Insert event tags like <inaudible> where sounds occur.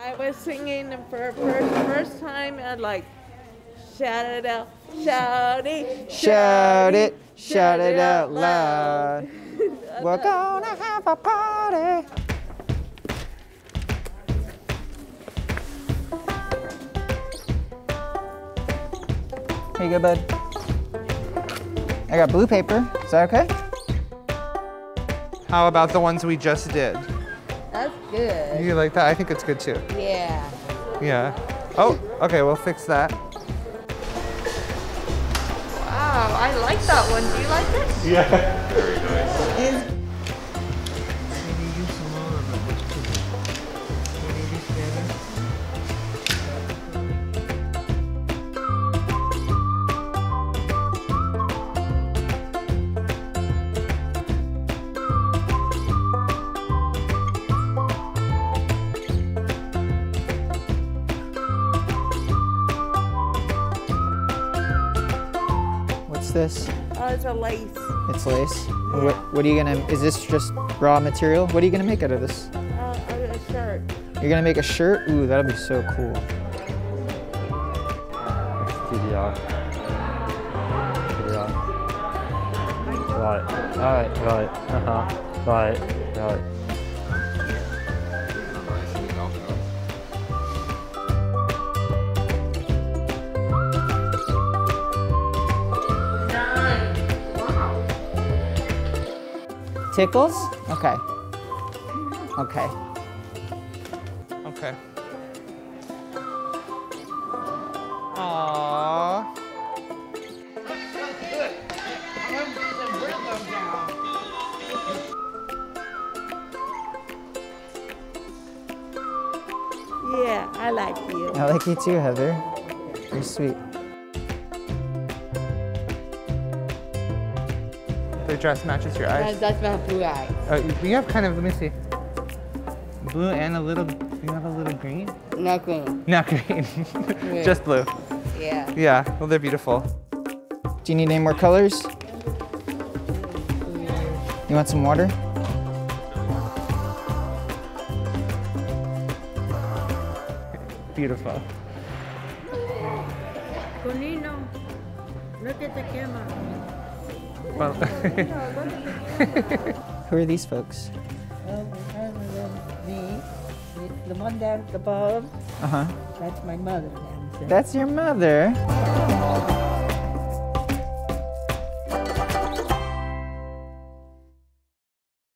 I was singing for first first time and like shout it out, shout it, Shout it, shout it out loud. We're <laughs> gonna have a party. Here you go, bud. I got blue paper. Is that okay? How about the ones we just did? That's good. You like that? I think it's good too. Yeah. Yeah. Oh, okay, we'll fix that. Wow, I like that one. Do you like it? What's <laughs> this? Oh, it's a lace. It's lace. What, what are you gonna, is this just raw material? What are you gonna make out of this? Uh, a shirt. You're gonna make a shirt? Ooh, that'll be so cool. TDR. TDR. Right, right, right, uh-huh, right, right. Tickles? Okay. Okay. Okay. Aww. Yeah, I like you. I like you too, Heather. You're sweet. The dress matches your eyes. that's my blue eye. Oh, you- you have kind of, let me see. Blue and a little, you have a little green? Not green. Not green. <laughs> Just blue. Yeah. Yeah, well, they're beautiful. Do you need any more colors? You want some water? Beautiful. Tonino, look at the camera. Well, <laughs> Who are these folks? Me, the one down bottom, Uh huh. that's my mother. That's your mother.